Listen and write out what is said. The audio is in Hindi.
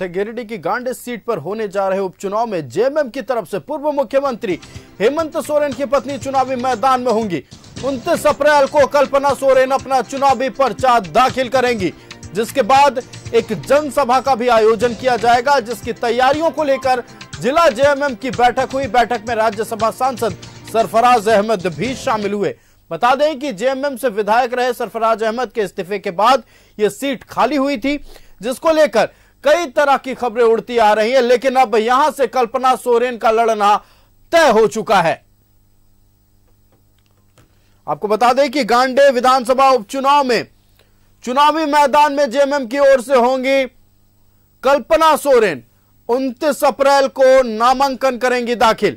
गिरिडीह की गांडे सीट पर होने जा रहे उपचुनाव में जेएमएम की तरफ़ से पूर्व मुख्यमंत्री हेमंत सोरेन की पत्नी चुनावी मैदान में होंगी। उनतीस अप्रैल को कल्पना सोरेन अपना चुनावी पर्चा दाखिल करेंगी, जिसके बाद एक जनसभा का भी आयोजन किया जाएगा, जिसकी तैयारियों को लेकर जिला जेएमएम की बैठक हुई। बैठक में राज्यसभा सांसद सरफराज अहमद भी शामिल हुए। बता दें कि जेएमएम से विधायक रहे सरफराज अहमद के इस्तीफे के बाद यह सीट खाली हुई थी, जिसको लेकर कई तरह की खबरें उड़ती आ रही हैं, लेकिन अब यहाँ से कल्पना सोरेन का लड़ना तय हो चुका है। आपको बता दें कि गांडे विधानसभा उपचुनाव में, चुनावी मैदान में जेएमएम की ओर से होंगी कल्पना सोरेन। 29 अप्रैल को नामांकन करेंगी दाखिल।